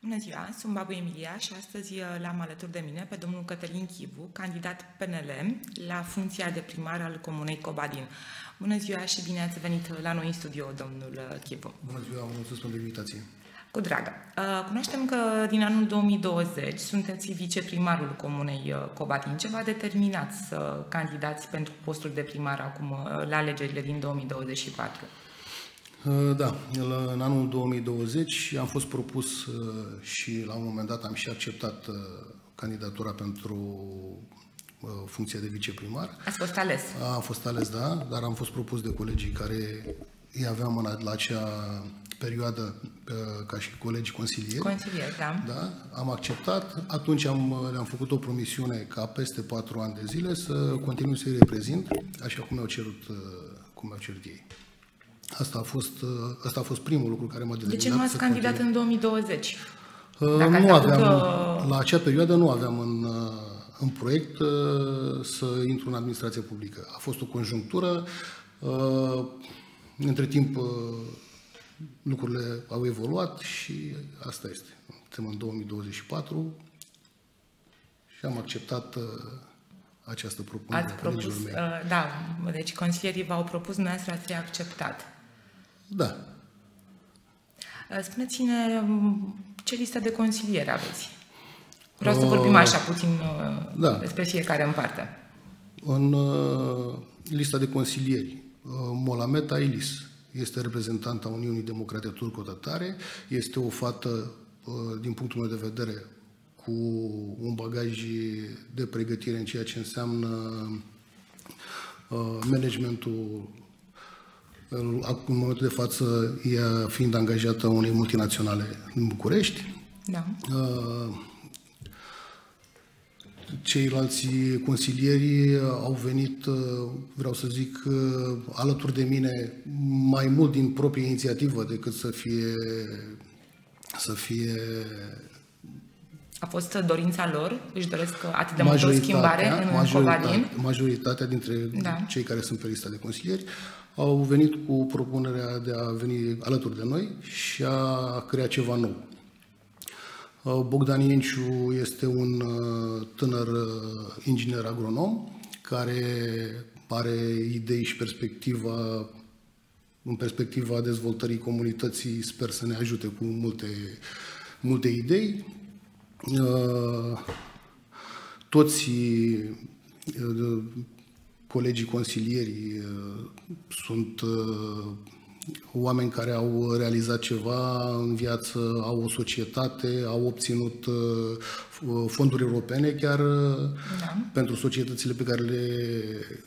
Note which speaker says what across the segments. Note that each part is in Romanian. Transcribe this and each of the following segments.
Speaker 1: Bună ziua, sunt Babu Emilia și astăzi uh, l-am alături de mine pe domnul Cătălin Chivu, candidat PNL la funcția de primar al Comunei Cobadin. Bună ziua și bine ați venit la noi în studio, domnul uh, Chivu.
Speaker 2: Bună ziua, vă mulțumesc pentru invitație.
Speaker 1: Cu dragă. Uh, cunoaștem că din anul 2020 sunteți viceprimarul Comunei Cobadin. Ce v-a determinat să candidați pentru postul de primar acum la alegerile din 2024?
Speaker 2: Uh, da, în anul 2020 am fost propus uh, și la un moment dat am și acceptat uh, candidatura pentru funcția de viceprimar.
Speaker 1: Ați fost ales?
Speaker 2: Am fost ales, da, dar am fost propus de colegii care îi aveam în, la acea perioadă ca și colegi consilieri.
Speaker 1: Consilieri, da.
Speaker 2: da. Am acceptat. Atunci am, le-am făcut o promisiune ca peste patru ani de zile să continui să-i reprezint, așa cum mi-au cerut, cum mi-au cerut ei. Asta a fost, uh, asta a fost primul lucru care m-a determinat.
Speaker 1: De ce nu ați candidat continui. în 2020?
Speaker 2: Uh, nu aveam, că... la acea perioadă nu aveam în, uh, în proiect să intru în administrație publică. A fost o conjunctură, între timp lucrurile au evoluat și asta este. Suntem în 2024 și am acceptat această propunere.
Speaker 1: Ați propus, da, deci consilierii v-au propus, dumneavoastră ați acceptat.
Speaker 2: Da.
Speaker 1: Uh, spuneți-ne um, ce listă de consilieri aveți. Vreau uh, să vorbim așa puțin uh, da. despre fiecare în parte.
Speaker 2: În uh, lista de consilieri, uh, Molameta Ailis este reprezentanta Uniunii Democrate Turco-Tatare, este o fată, uh, din punctul meu de vedere, cu un bagaj de pregătire în ceea ce înseamnă uh, managementul în momentul de față, ea fiind angajată unei multinaționale în București.
Speaker 1: Da. Uh,
Speaker 2: ceilalți consilieri au venit, uh, vreau să zic, uh, alături de mine mai mult din proprie inițiativă decât să fie să fie
Speaker 1: a fost dorința lor? Își doresc atât de multă schimbare în majoritatea,
Speaker 2: Majoritatea dintre da. cei care sunt pe lista de consilieri au venit cu propunerea de a veni alături de noi și a crea ceva nou. Uh, Bogdan Ienciu este un uh, tânăr uh, inginer agronom care are idei și perspectiva în perspectiva dezvoltării comunității, sper să ne ajute cu multe, multe idei. Toți colegii consilieri uh, sunt uh, oameni care au realizat ceva în viață, au o societate, au obținut uh, fonduri europene chiar da. pentru societățile pe care le,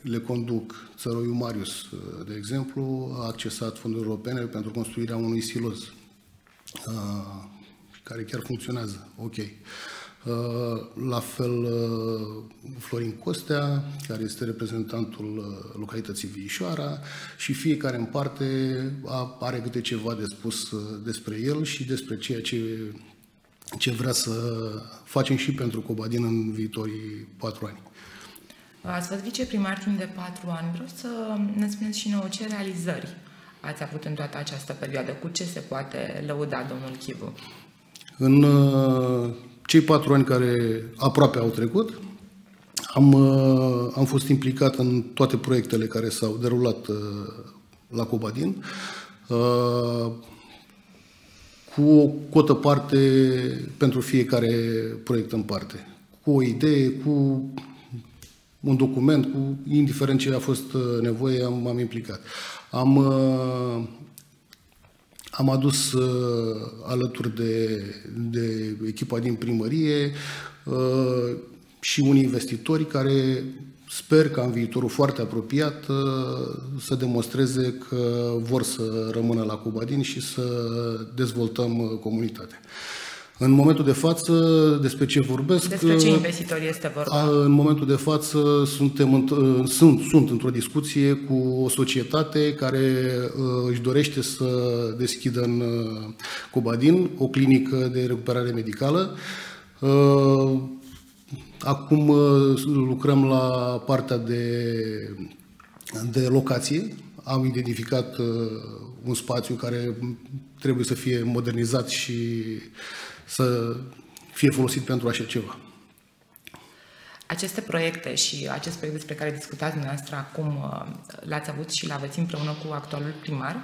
Speaker 2: le conduc. Țăroiu Marius, de exemplu, a accesat fonduri europene pentru construirea unui siloz care chiar funcționează. Ok. Uh, la fel uh, Florin Costea, care este reprezentantul uh, localității Viișoara și fiecare în parte are câte ceva de spus despre el și despre ceea ce, ce vrea să facem și pentru Cobadin în viitorii patru ani.
Speaker 1: Ați fost viceprimar timp de patru ani. Vreau să ne spuneți și nouă ce realizări ați avut în toată această perioadă. Cu ce se poate lăuda domnul Chivu?
Speaker 2: În cei patru ani care aproape au trecut, am, uh, am fost implicat în toate proiectele care s-au derulat uh, la Cobadin, uh, cu o cotă parte pentru fiecare proiect în parte, cu o idee, cu un document, cu indiferent ce a fost nevoie, am, am implicat. Am am adus uh, alături de, de echipa din primărie uh, și unii investitori care sper că în viitorul foarte apropiat uh, să demonstreze că vor să rămână la Cubadin și să dezvoltăm uh, comunitatea. În momentul de față, despre ce vorbesc...
Speaker 1: Despre ce investitori este vorba?
Speaker 2: În momentul de față suntem, sunt, sunt într-o discuție cu o societate care uh, își dorește să deschidă în uh, Cobadin o clinică de recuperare medicală. Uh, acum lucrăm la partea de, de locație. Am identificat un spațiu care trebuie să fie modernizat și să fie folosit pentru așa ceva.
Speaker 1: Aceste proiecte și acest proiect despre care discutați dumneavoastră acum, uh, l-ați avut și l-aveți împreună cu actualul primar?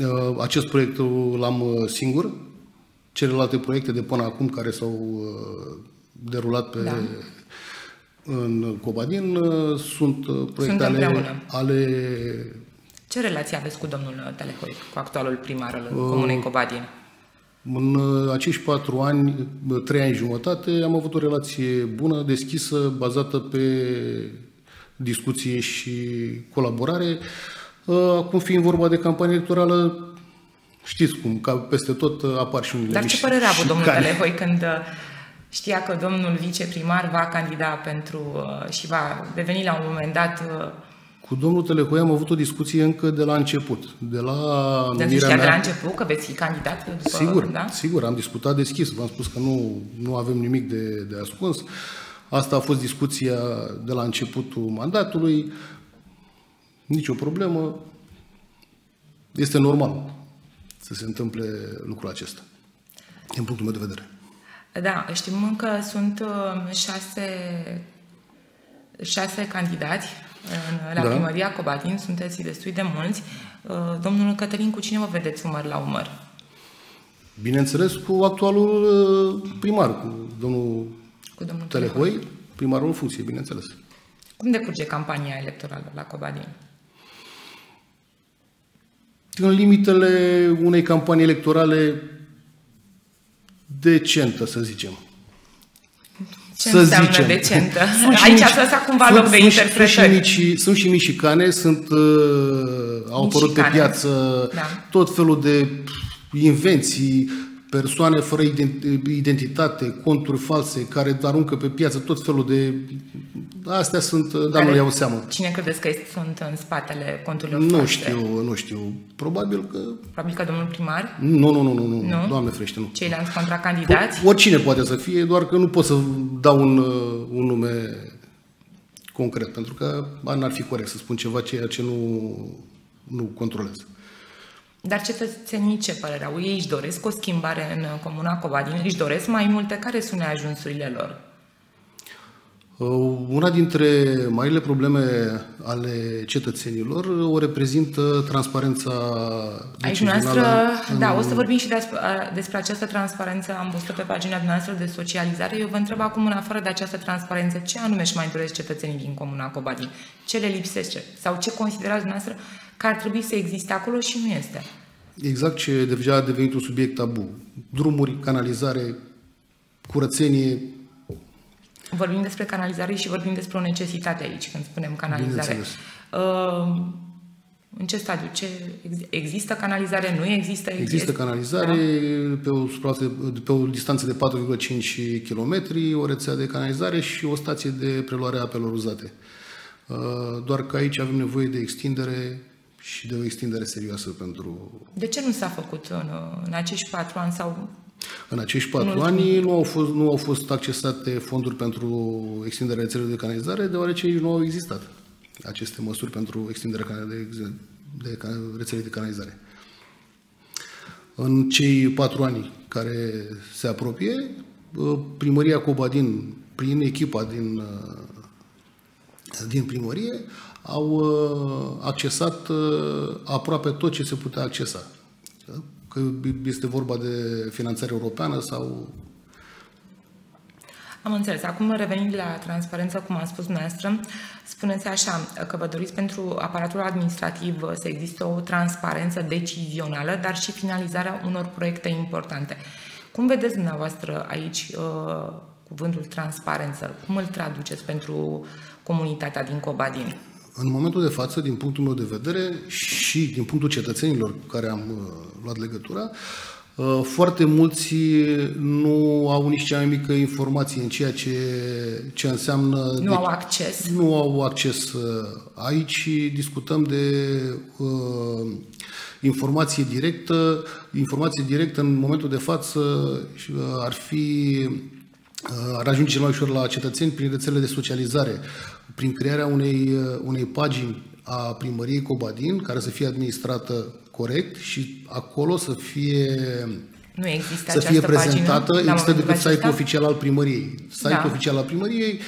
Speaker 2: Uh, acest proiect l-am uh, singur. Celelalte proiecte de până acum care s-au derulat pe, da. în Cobadin sunt proiecte sunt ale, ale...
Speaker 1: Ce relație aveți cu domnul Telehoi, cu actualul primar al uh, Comunei Cobadin?
Speaker 2: În uh, acești patru ani, uh, trei ani jumătate, am avut o relație bună, deschisă, bazată pe discuție și colaborare. Uh, acum fiind vorba de campanie electorală, știți cum, ca peste tot apar și unele
Speaker 1: Dar ce părere a avut domnul Telehoi când știa că domnul viceprimar va candida pentru și va deveni la un moment dat
Speaker 2: cu domnul Telehoi am avut o discuție încă de la început. De la
Speaker 1: de numirea mea... de la început că veți fi candidat? După,
Speaker 2: sigur, da? sigur, am discutat deschis. V-am spus că nu, nu avem nimic de, de ascuns. Asta a fost discuția de la începutul mandatului. Nici o problemă. Este normal să se întâmple lucrul acesta, din punctul meu de vedere.
Speaker 1: Da, știm că sunt uh, șase, șase candidați la da. primăria Cobatin, sunteți destul de mulți. Uh, domnul Cătălin, cu cine vă vedeți umăr la umăr?
Speaker 2: Bineînțeles, cu actualul uh, primar, cu domnul, cu domnul Telehoi, primarul în funcție, bineînțeles.
Speaker 1: Cum decurge campania electorală la Cobadin?
Speaker 2: În limitele unei campanii electorale decentă, să zicem.
Speaker 1: Ce să înseamnă zicem. decentă? Aici mici, asta cumva loc de interpretări.
Speaker 2: Sunt și, mici, sunt și mișicane, sunt, uh, au apărut pe piață da. tot felul de invenții, persoane fără identitate, conturi false, care aruncă pe piață tot felul de... Astea sunt, dar nu le iau seamă.
Speaker 1: Cine credeți că sunt în spatele conturilor
Speaker 2: Nu false? știu, nu știu. Probabil că...
Speaker 1: Probabil că domnul primar?
Speaker 2: Nu, nu, nu, nu, nu. nu? Doamne frește, nu.
Speaker 1: Ceilalți contracandidați?
Speaker 2: Oricine poate să fie, doar că nu pot să dau un, un nume concret, pentru că n-ar fi corect să spun ceva ceea ce nu, nu controlez.
Speaker 1: Dar cetățenii ce părere au? Ei își doresc o schimbare în Comuna Covadin? Își doresc mai multe? Care sunt neajunsurile lor?
Speaker 2: Uh, una dintre marile probleme ale cetățenilor o reprezintă transparența
Speaker 1: Aici noastră, în... da, o să vorbim și despre, despre această transparență. Am văzut pe pagina noastră de socializare. Eu vă întreb acum, în afară de această transparență, ce anume își mai doresc cetățenii din Comuna Cobadin? Ce le lipsește? Sau ce considerați dumneavoastră că ar trebui să existe acolo și nu este?
Speaker 2: Exact ce deja a devenit un subiect tabu. Drumuri, canalizare, curățenie.
Speaker 1: Vorbim despre canalizare și vorbim despre o necesitate aici când spunem canalizare. Uh, în ce stadiu? Ce, există canalizare? Nu există?
Speaker 2: Există canalizare da? pe, o, pe o distanță de 4,5 km, o rețea de canalizare și o stație de preluare a apelor uzate. Uh, doar că aici avem nevoie de extindere și de o extindere serioasă pentru...
Speaker 1: De ce nu s-a făcut în, în acești patru ani sau...
Speaker 2: În acești patru ani nu au, fost, nu au fost accesate fonduri pentru extinderea rețelei de canalizare, deoarece nu au existat aceste măsuri pentru extinderea de, de, de rețelei de canalizare. În cei patru ani care se apropie, primăria Cobadin, prin echipa din, din primărie, au uh, accesat uh, aproape tot ce se putea accesa. Că este vorba de finanțare europeană sau...
Speaker 1: Am înțeles. Acum revenind la transparență, cum am spus dumneavoastră, spuneți așa că vă doriți pentru aparatul administrativ să existe o transparență decizională, dar și finalizarea unor proiecte importante. Cum vedeți dumneavoastră aici uh, cuvântul transparență? Cum îl traduceți pentru comunitatea din Cobadin?
Speaker 2: În momentul de față, din punctul meu de vedere și din punctul cetățenilor cu care am uh, luat legătura, uh, foarte mulți nu au nici cea mai mică informație în ceea ce, ce înseamnă...
Speaker 1: Nu de, au acces.
Speaker 2: Nu au acces. Uh, aici discutăm de uh, informație directă. Informație directă în momentul de față ar fi ar ajunge cel mai ușor la cetățeni prin rețelele de socializare prin crearea unei, uh, unei pagini a primăriei Cobadin, care să fie administrată corect și acolo să fie
Speaker 1: Nu există
Speaker 2: să fie prezentată,
Speaker 1: pagină,
Speaker 2: există decât site-ul oficial al primăriei. Site-ul da. oficial al primăriei,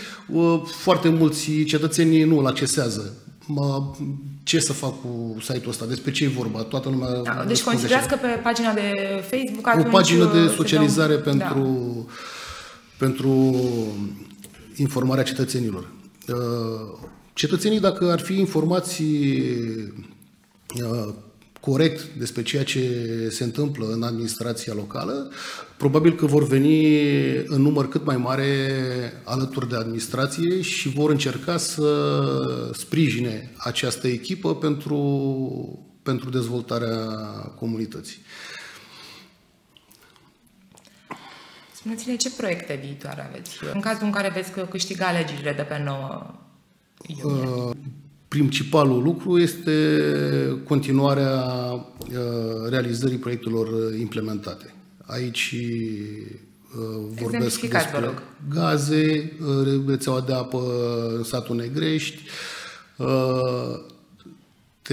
Speaker 2: foarte mulți cetățenii nu îl accesează. Mă, ce să fac cu site-ul ăsta? Despre ce e vorba? Toată lumea...
Speaker 1: Da, deci considerați că pe pagina de Facebook atunci
Speaker 2: O pagină de socializare dau... pentru, da. Pentru informarea cetățenilor. Uh, cetățenii, dacă ar fi informații uh, corect despre ceea ce se întâmplă în administrația locală, probabil că vor veni în număr cât mai mare alături de administrație și vor încerca să sprijine această echipă pentru, pentru dezvoltarea comunității.
Speaker 1: Spuneți-ne ce proiecte viitoare aveți în cazul în care veți câștiga alegerile de pe 9 iunie? Uh,
Speaker 2: Principalul lucru este continuarea uh, realizării proiectelor implementate. Aici uh, vorbesc despre gaze, uh, rețeaua de apă în satul Negrești,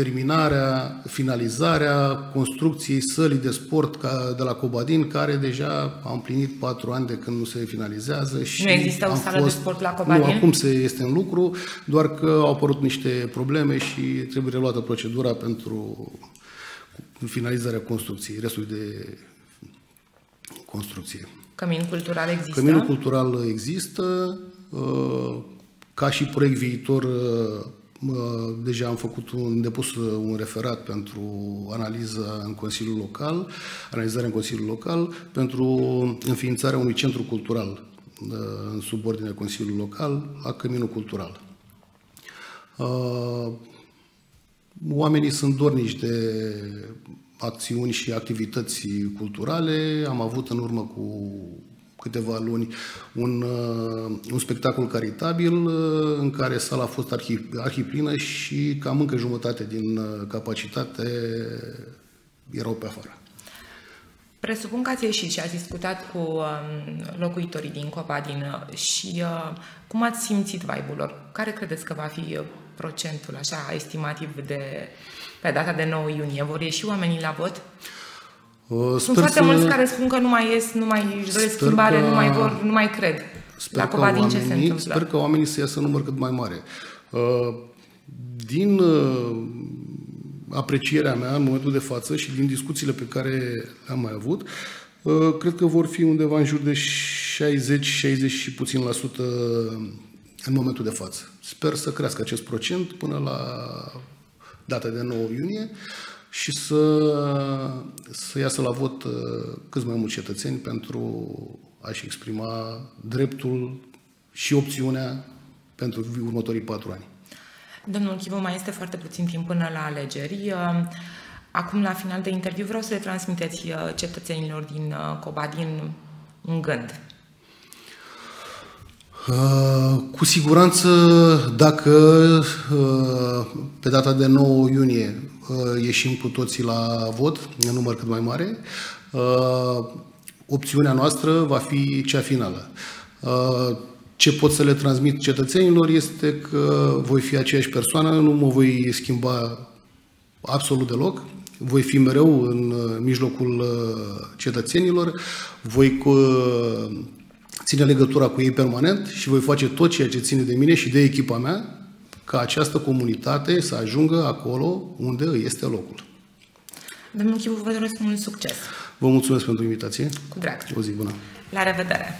Speaker 2: terminarea, finalizarea construcției sălii de sport ca de la Cobadin, care deja a împlinit patru ani de când nu se finalizează. Și
Speaker 1: nu există o sală fost, de sport la Cobadin?
Speaker 2: Nu, acum se este în lucru, doar că au apărut niște probleme și trebuie reluată procedura pentru finalizarea construcției, restul de construcție.
Speaker 1: Cămin cultural există?
Speaker 2: Căminul cultural există, uh, ca și proiect viitor uh, Deja am făcut un depus un referat pentru analiză în Consiliul Local, analizare în Consiliul Local, pentru înființarea unui centru cultural uh, în subordine Consiliului Local, la Căminul Cultural. Uh, oamenii sunt dornici de acțiuni și activități culturale. Am avut în urmă cu câteva luni un, uh, un spectacol caritabil uh, în care sala a fost arhi, arhiplină și cam încă jumătate din uh, capacitate erau pe afară.
Speaker 1: Presupun că ați ieșit și ați discutat cu um, locuitorii din Copadin și uh, cum ați simțit vibe-ul lor? Care credeți că va fi procentul așa estimativ de pe data de 9 iunie? Vor ieși oamenii la vot? Sper Sunt foarte să... mulți care spun că nu mai ies, nu mai își doresc schimbare, că... nu mai vor, nu mai cred.
Speaker 2: Sper la Coba, din ce se întâmplă. Sper că oamenii să iasă număr cât mai mare. Uh, din uh, aprecierea mea în momentul de față și din discuțiile pe care le-am mai avut, uh, cred că vor fi undeva în jur de 60-60 și puțin la sută în momentul de față. Sper să crească acest procent până la data de 9 iunie și să, să iasă la vot uh, câți mai mulți cetățeni pentru a-și exprima dreptul și opțiunea pentru următorii patru ani.
Speaker 1: Domnul Chivu, mai este foarte puțin timp până la alegeri. Uh, acum, la final de interviu, vreau să le transmiteți uh, cetățenilor din Cobadin un gând.
Speaker 2: Cu siguranță, dacă pe data de 9 iunie Uh, ieșim cu toții la vot, în număr cât mai mare. Uh, opțiunea noastră va fi cea finală. Uh, ce pot să le transmit cetățenilor este că voi fi aceeași persoană, nu mă voi schimba absolut deloc, voi fi mereu în mijlocul cetățenilor, voi ține legătura cu ei permanent și voi face tot ceea ce ține de mine și de echipa mea ca această comunitate să ajungă acolo unde este locul.
Speaker 1: Domnul Chivu, vă doresc mult succes!
Speaker 2: Vă mulțumesc pentru invitație!
Speaker 1: Cu drag!
Speaker 2: O zi bună!
Speaker 1: La revedere!